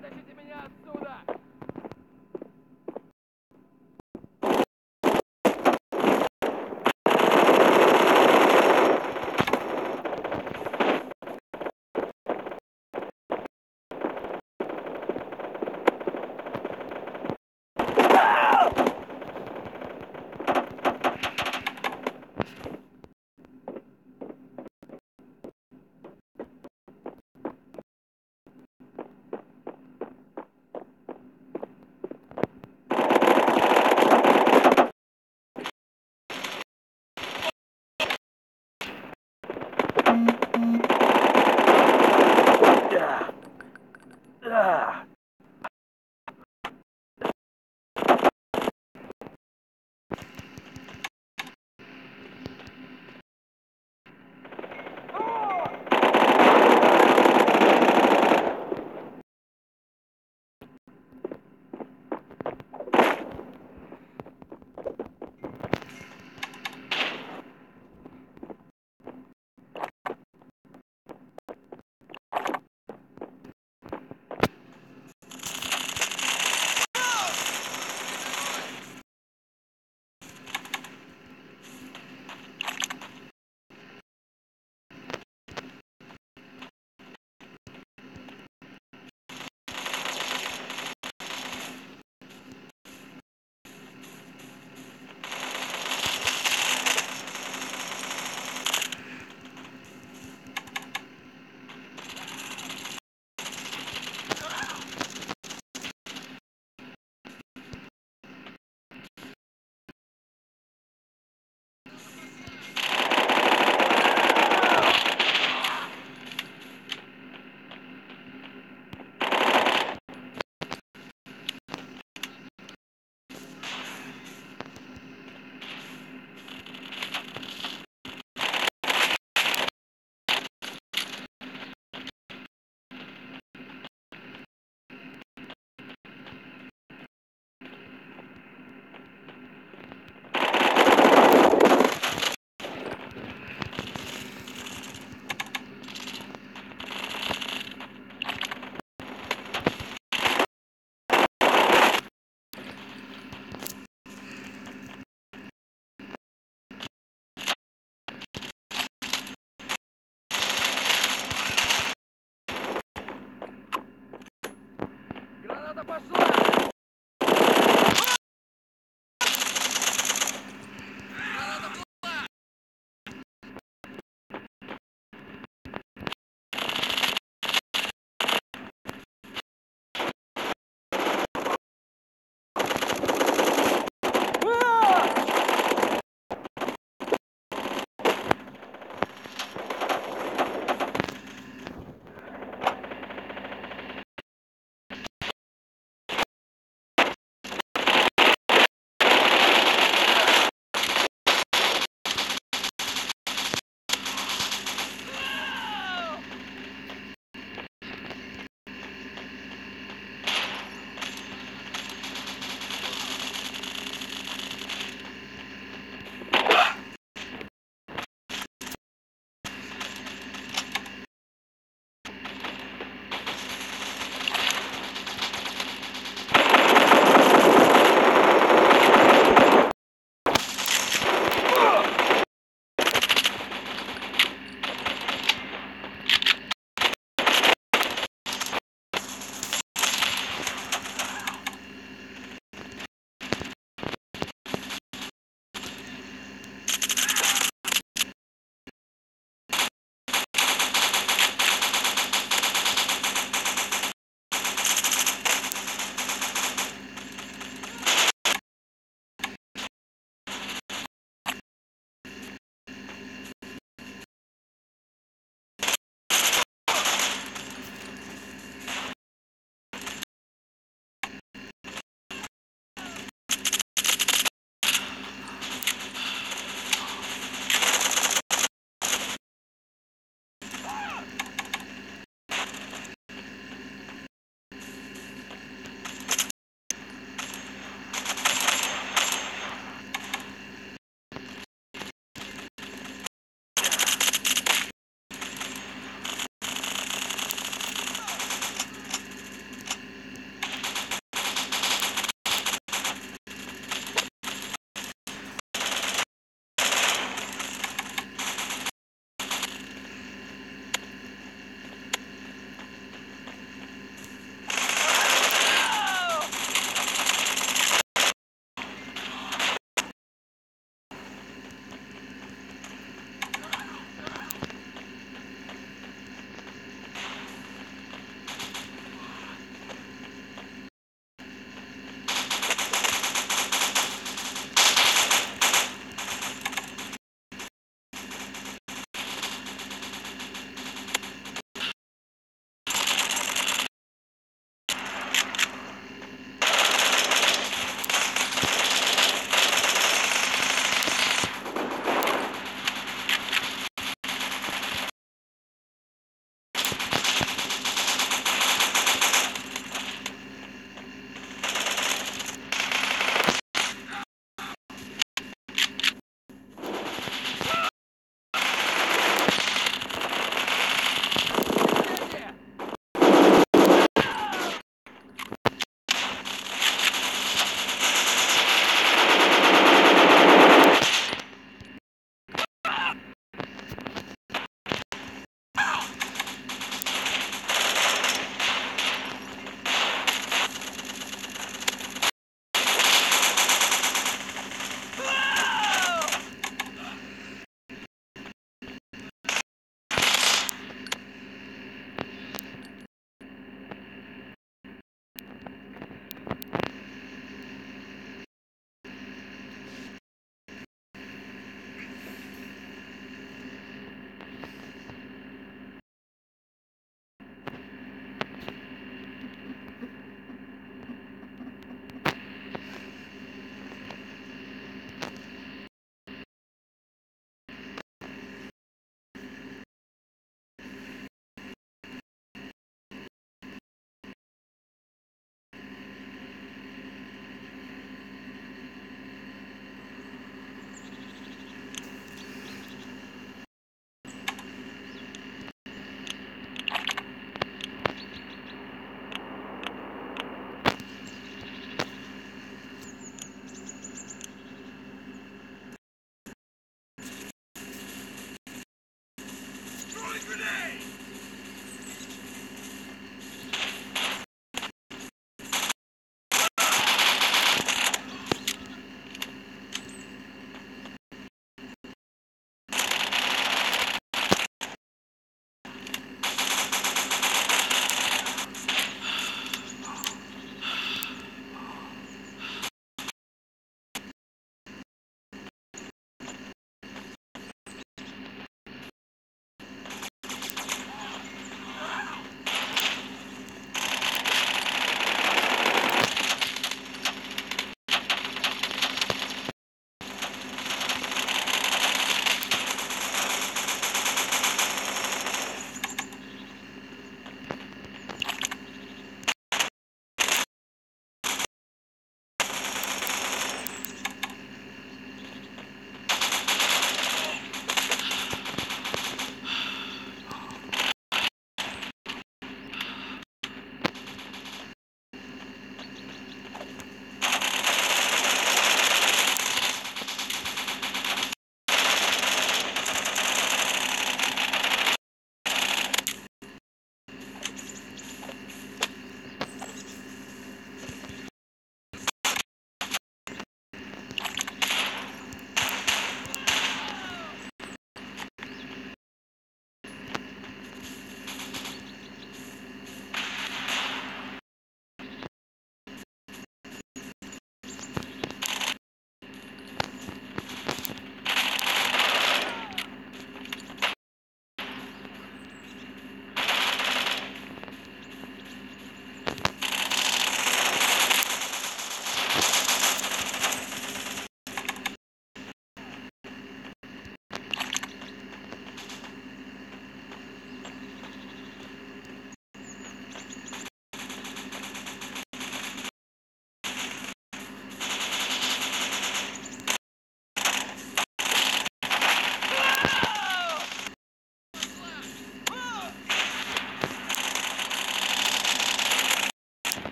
передачи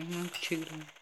hemen kıça girelim.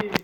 she